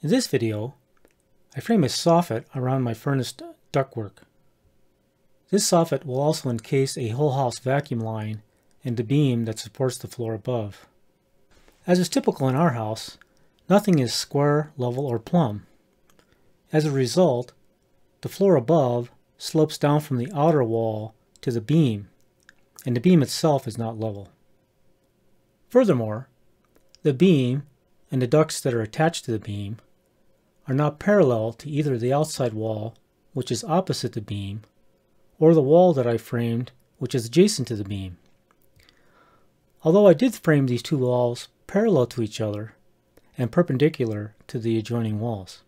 In this video, I frame a soffit around my furnace ductwork. This soffit will also encase a whole house vacuum line and the beam that supports the floor above. As is typical in our house, nothing is square, level, or plumb. As a result, the floor above slopes down from the outer wall to the beam, and the beam itself is not level. Furthermore, the beam and the ducts that are attached to the beam are not parallel to either the outside wall, which is opposite the beam, or the wall that I framed, which is adjacent to the beam. Although I did frame these two walls parallel to each other and perpendicular to the adjoining walls.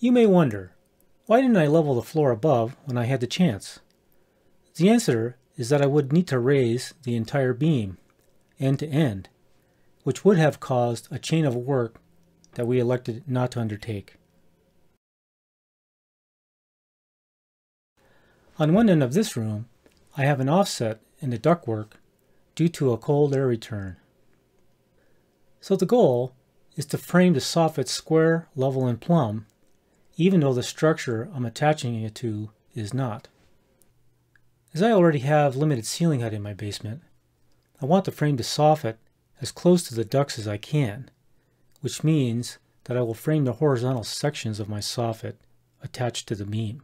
You may wonder, why didn't I level the floor above when I had the chance? The answer is that I would need to raise the entire beam, end to end, which would have caused a chain of work that we elected not to undertake. On one end of this room, I have an offset in the ductwork due to a cold air return. So the goal is to frame the soffit square, level, and plumb, even though the structure I'm attaching it to is not. As I already have limited ceiling height in my basement, I want to frame the soffit as close to the ducts as I can, which means that I will frame the horizontal sections of my soffit attached to the beam.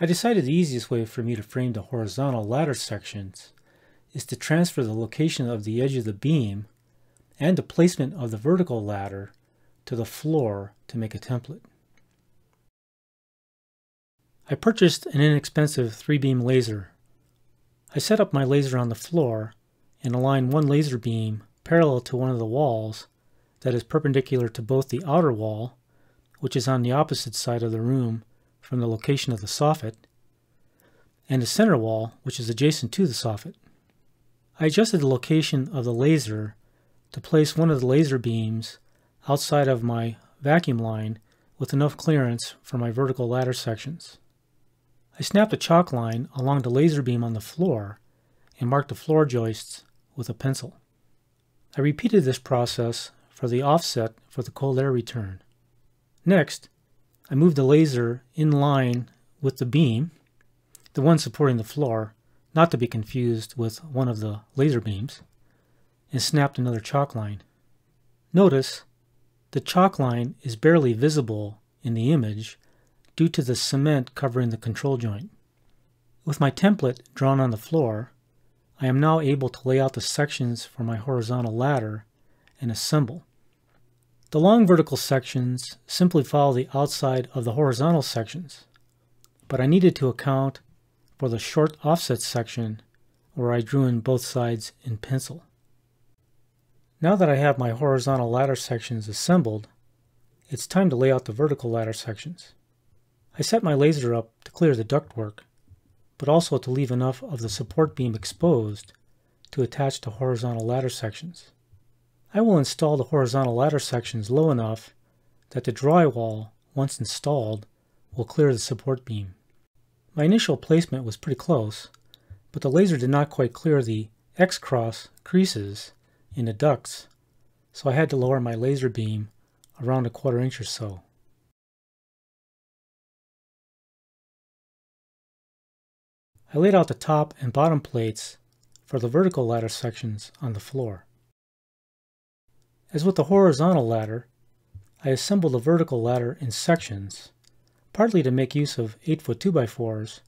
I decided the easiest way for me to frame the horizontal ladder sections is to transfer the location of the edge of the beam and the placement of the vertical ladder to the floor to make a template. I purchased an inexpensive 3-beam laser. I set up my laser on the floor and aligned one laser beam parallel to one of the walls that is perpendicular to both the outer wall, which is on the opposite side of the room from the location of the soffit, and the center wall, which is adjacent to the soffit. I adjusted the location of the laser to place one of the laser beams outside of my vacuum line with enough clearance for my vertical ladder sections. I snapped a chalk line along the laser beam on the floor and marked the floor joists with a pencil. I repeated this process for the offset for the cold air return. Next, I moved the laser in line with the beam, the one supporting the floor, not to be confused with one of the laser beams, and snapped another chalk line. Notice the chalk line is barely visible in the image due to the cement covering the control joint. With my template drawn on the floor, I am now able to lay out the sections for my horizontal ladder and assemble. The long vertical sections simply follow the outside of the horizontal sections, but I needed to account for the short offset section where I drew in both sides in pencil. Now that I have my horizontal ladder sections assembled, it's time to lay out the vertical ladder sections. I set my laser up to clear the ductwork, but also to leave enough of the support beam exposed to attach to horizontal ladder sections. I will install the horizontal ladder sections low enough that the drywall, once installed, will clear the support beam. My initial placement was pretty close, but the laser did not quite clear the X-cross creases in the ducts, so I had to lower my laser beam around a quarter inch or so. I laid out the top and bottom plates for the vertical ladder sections on the floor. As with the horizontal ladder, I assembled the vertical ladder in sections, partly to make use of 8-foot 2x4s,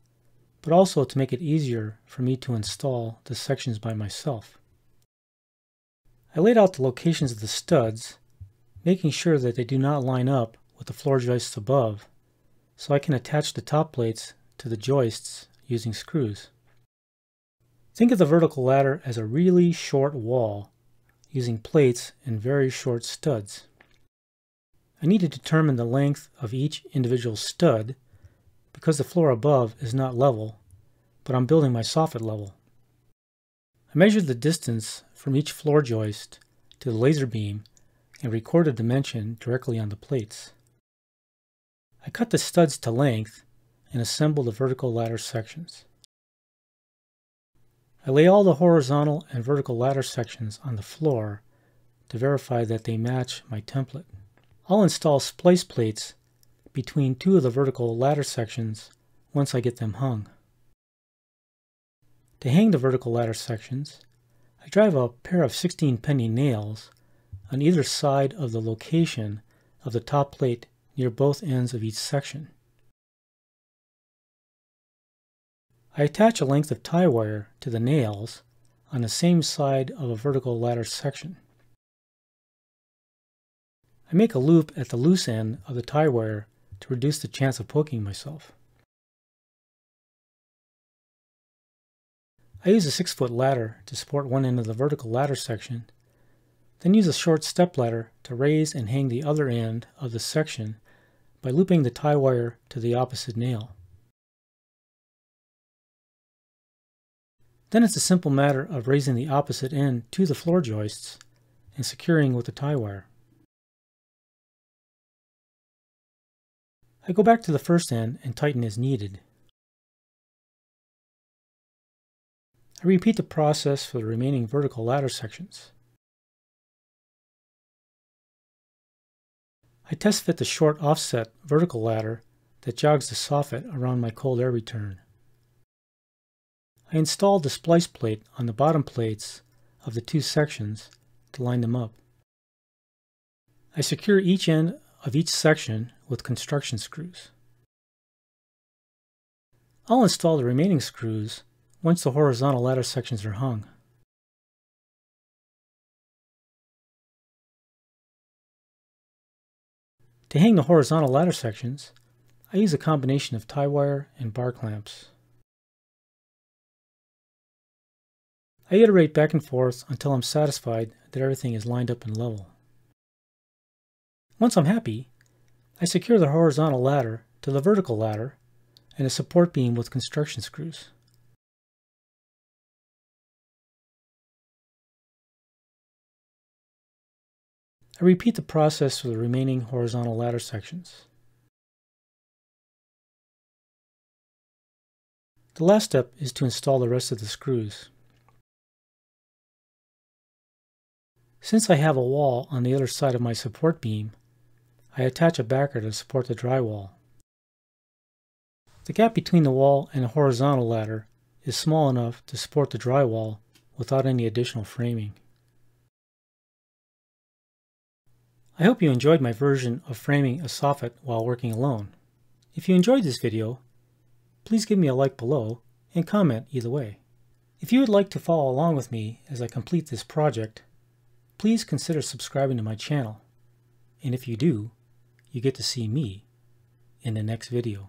but also to make it easier for me to install the sections by myself. I laid out the locations of the studs, making sure that they do not line up with the floor joists above, so I can attach the top plates to the joists using screws. Think of the vertical ladder as a really short wall using plates and very short studs. I need to determine the length of each individual stud because the floor above is not level, but I'm building my soffit level. I measured the distance from each floor joist to the laser beam and record recorded dimension directly on the plates. I cut the studs to length and assemble the vertical ladder sections. I lay all the horizontal and vertical ladder sections on the floor to verify that they match my template. I'll install splice plates between two of the vertical ladder sections once I get them hung. To hang the vertical ladder sections, I drive a pair of 16 penny nails on either side of the location of the top plate near both ends of each section. I attach a length of tie wire to the nails on the same side of a vertical ladder section. I make a loop at the loose end of the tie wire to reduce the chance of poking myself. I use a 6 foot ladder to support one end of the vertical ladder section, then use a short step ladder to raise and hang the other end of the section by looping the tie wire to the opposite nail. Then it's a simple matter of raising the opposite end to the floor joists and securing with the tie wire. I go back to the first end and tighten as needed. I repeat the process for the remaining vertical ladder sections. I test fit the short offset vertical ladder that jogs the soffit around my cold air return. I installed the splice plate on the bottom plates of the two sections to line them up. I secure each end of each section with construction screws. I'll install the remaining screws once the horizontal ladder sections are hung. To hang the horizontal ladder sections, I use a combination of tie wire and bar clamps. I iterate back and forth until I'm satisfied that everything is lined up and level. Once I'm happy, I secure the horizontal ladder to the vertical ladder and a support beam with construction screws. I repeat the process for the remaining horizontal ladder sections. The last step is to install the rest of the screws. Since I have a wall on the other side of my support beam, I attach a backer to support the drywall. The gap between the wall and the horizontal ladder is small enough to support the drywall without any additional framing. I hope you enjoyed my version of framing a soffit while working alone. If you enjoyed this video, please give me a like below and comment either way. If you would like to follow along with me as I complete this project, please consider subscribing to my channel. And if you do, you get to see me in the next video.